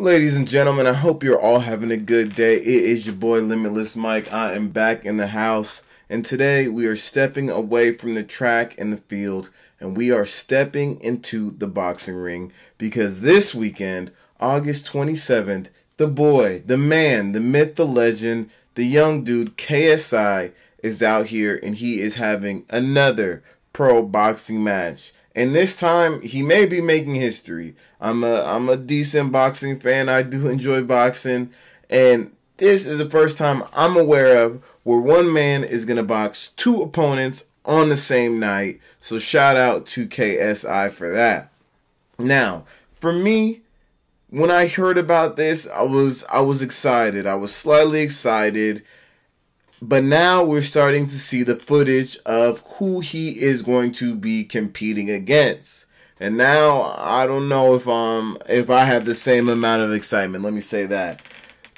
Ladies and gentlemen, I hope you're all having a good day. It is your boy Limitless Mike. I am back in the house, and today we are stepping away from the track and the field, and we are stepping into the boxing ring because this weekend, August 27th, the boy, the man, the myth, the legend, the young dude, KSI, is out here and he is having another pro boxing match. And this time he may be making history. I'm a I'm a decent boxing fan. I do enjoy boxing and this is the first time I'm aware of where one man is going to box two opponents on the same night. So shout out to KSI for that. Now, for me, when I heard about this, I was I was excited. I was slightly excited but now we're starting to see the footage of who he is going to be competing against. And now I don't know if um if I have the same amount of excitement. Let me say that.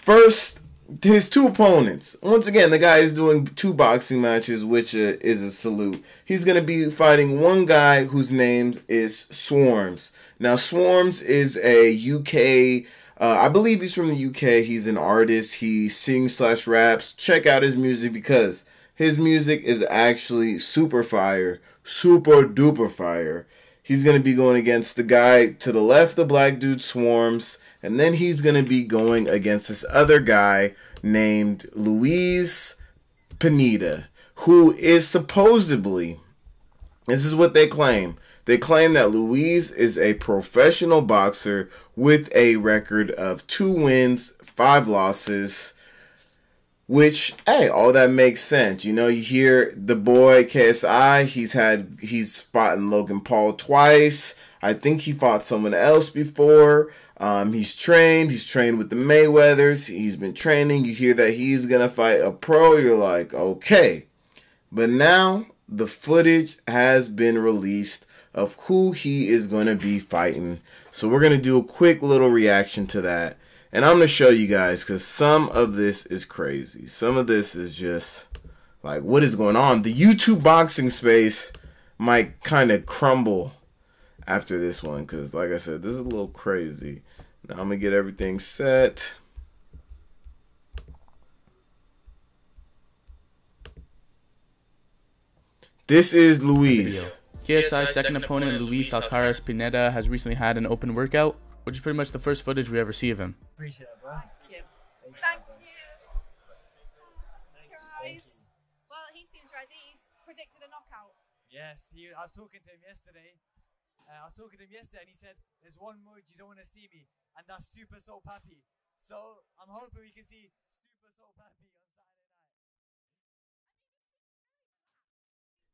First, his two opponents. Once again, the guy is doing two boxing matches, which is a salute. He's going to be fighting one guy whose name is Swarmz. Now, Swarmz is a UK uh, I believe he's from the UK. He's an artist. He sings slash raps. Check out his music because his music is actually super fire, super duper fire. He's gonna be going against the guy to the left. The black dude Swarmz, and then he's gonna be going against this other guy named Luis Pineda, who is supposedly. This is what they claim they claim that Luis is a professional boxer with a record of two wins, five losses. Which, hey, all that makes sense. You know, you hear the boy KSI, he's had he's fought in Logan Paul twice. I think he fought someone else before. Um, he's trained. He's trained with the Mayweathers. He's been training. You hear that he's gonna fight a pro. You're like, okay. But now the footage has been released of who he is going to be fighting. So we're going to do a quick little reaction to that. And I'm going to show you guys because some of this is crazy. Some of this is just like, what is going on? The YouTube boxing space might kind of crumble after this one because, like I said, this is a little crazy. Now I'm going to get everything set. This is Luis. KSI's second opponent, Luis Alcaraz Pineda, has recently had an open workout, which is pretty much the first footage we ever see of him. Appreciate it, bro. Thank you. Thank you. Guys. Well, he seems ready. He's predicted a knockout. Yes, he, I was talking to him yesterday. Uh, I was talking to him yesterday, and he said, "There's one mode you don't want to see me, and that's Super Soul Pappy." So I'm hoping we can see Super Soul Pappy on Saturday night.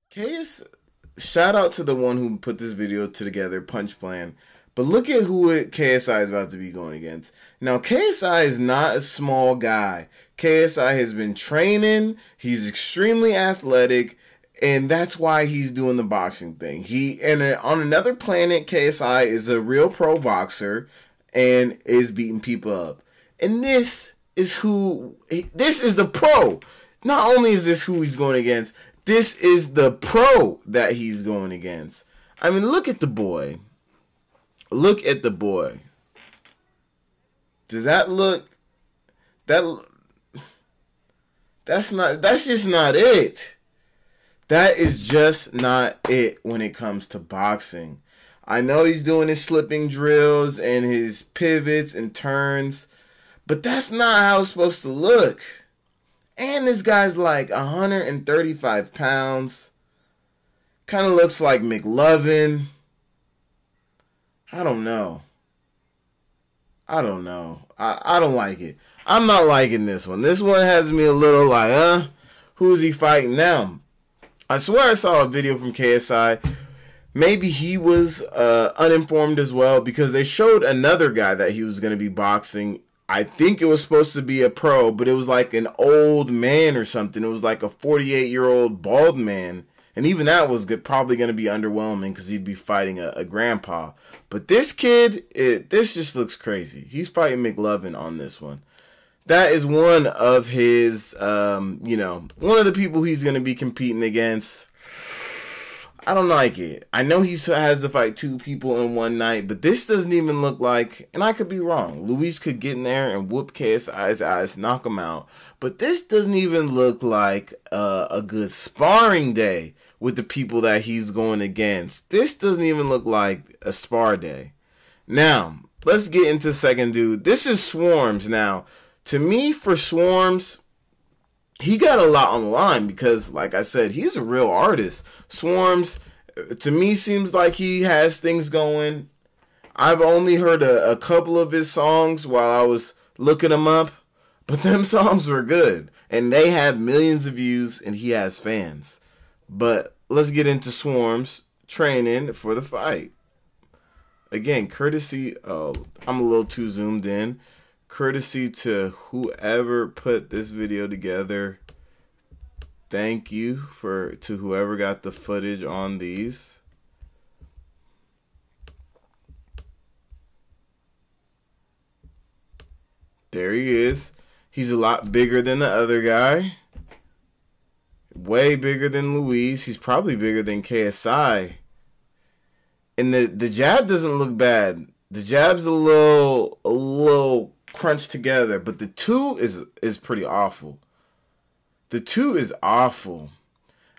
KS shout out to the one who put this video together, Punch Plan. But look at who KSI is about to be going against. Now, KSI is not a small guy. KSI has been training. He's extremely athletic, and that's why he's doing the boxing thing. He and uh, on another planet, KSI is a real pro boxer and is beating people up. And this is who this is the pro. Not only is this who he's going against, this is the pro that he's going against. I mean, look at the boy. Look at the boy. Does that look that that's not that's just not it. That is just not it when it comes to boxing. I know he's doing his slipping drills and his pivots and turns, but that's not how it's supposed to look. And this guy's like 135 pounds. Kind of looks like McLovin. I don't know. I don't know. I, I don't like it. I'm not liking this one. This one has me a little like, huh? Who's he fighting now? I swear I saw a video from KSI. Maybe he was uh, uninformed as well because they showed another guy that he was going to be boxing I think it was supposed to be a pro, but it was like an old man or something. It was like a 48 year old bald man. And even that was good, probably going to be underwhelming because he'd be fighting a, a, grandpa. But this kid, it, this just looks crazy. He's fighting McLovin on this one. That is one of his, um, you know, one of the people he's going to be competing against. I don't like it. I know he has to fight two people in one night, but this doesn't even look like, and I could be wrong. Luis could get in there and whoop KSI's ass, knock him out. But this doesn't even look like a good sparring day with the people that he's going against. This doesn't even look like a spar day. Now, let's get into second dude. This is Swarmz. Now, to me, for Swarmz, he got a lot on the line because, like I said, he's a real artist. Swarmz, to me, seems like he has things going. I've only heard a, a couple of his songs while I was looking them up, but them songs were good and they had millions of views, and he has fans. But let's get into Swarmz training for the fight. Again, courtesy. Oh, I'm a little too zoomed in courtesy to whoever put this video together. Thank you for to whoever got the footage on these. There he is. He's a lot bigger than the other guy. Way bigger than Luis. He's probably bigger than KSI. And the the jab doesn't look bad. The jab's a little a little crunched together, but the two is is pretty awful. The two is awful.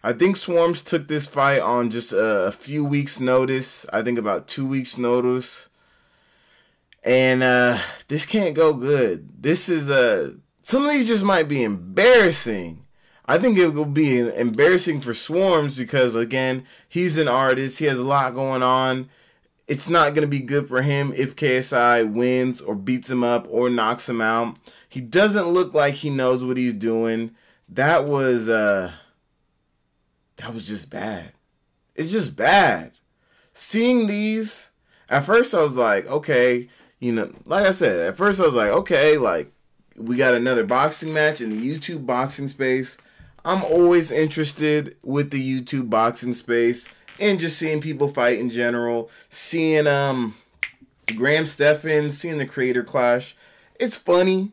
I think Swarmz took this fight on just a, a few weeks' notice. I think about two weeks' notice, and uh, this can't go good. This is a uh, some of these just might be embarrassing. I think it will be embarrassing for Swarmz because again, he's an artist. He has a lot going on it's not going to be good for him if KSI wins or beats him up or knocks him out. He doesn't look like he knows what he's doing. That was uh that was just bad. It's just bad. Seeing these at first I was like, okay, you know, like I said, at first I was like, okay, like we got another boxing match in the YouTube boxing space. I'm always interested with the YouTube boxing space and just seeing people fight in general, seeing um Graham Stephan, seeing the creator clash. It's funny.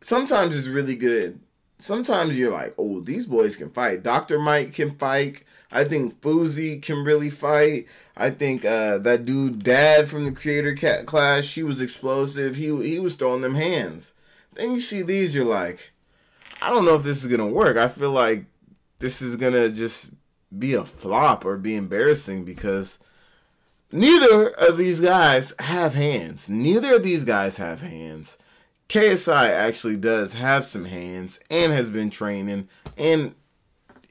Sometimes it's really good. Sometimes you're like, oh, these boys can fight. Dr. Mike can fight. I think Fousey can really fight. I think uh, that dude, Dad from the Creator Cat Clash, he was explosive. He he was throwing them hands. Then you see these, you're like, I don't know if this is gonna work. I feel like this is gonna just be a flop or be embarrassing because neither of these guys have hands. Neither of these guys have hands. KSI actually does have some hands and has been training and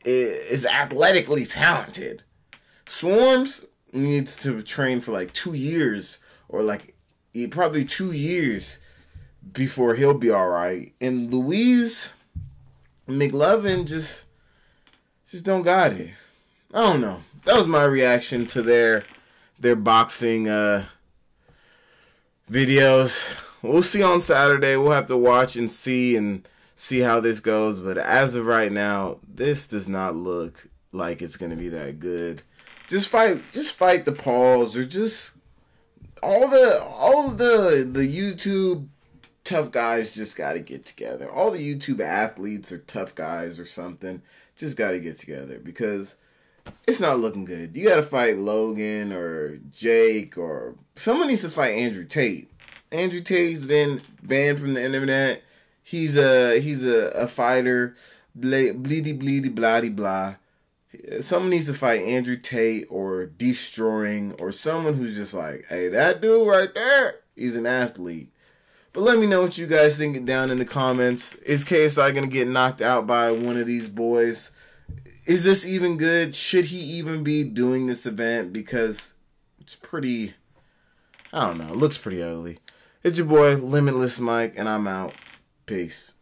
is athletically talented. Swarmz needs to train for like two years or like probably two years before he'll be all right. And Luis McLovin just just don't got it. I don't know. That was my reaction to their their boxing uh, videos. We'll see on Saturday. We'll have to watch and see and see how this goes. But as of right now, this does not look like it's gonna be that good. Just fight, just fight the Pauls or just all the all the the YouTube tough guys just got to get together. All the YouTube athletes are tough guys or something. Just got to get together because it's not looking good. You got to fight Logan or Jake or someone needs to fight Andrew Tate. Andrew Tate's been banned from the internet. He's a he's a, a fighter. Ble- bleedy bleedy bloody blah. Someone needs to fight Andrew Tate or destroying or someone who's just like, hey, that dude right there, he's an athlete. But let me know what you guys think down in the comments. Is KSI gonna get knocked out by one of these boys? Is this even good? Should he even be doing this event? Because it's pretty, I don't know, it looks pretty ugly. It's your boy, Limitless Mike, and I'm out. Peace.